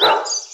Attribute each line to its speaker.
Speaker 1: Yes.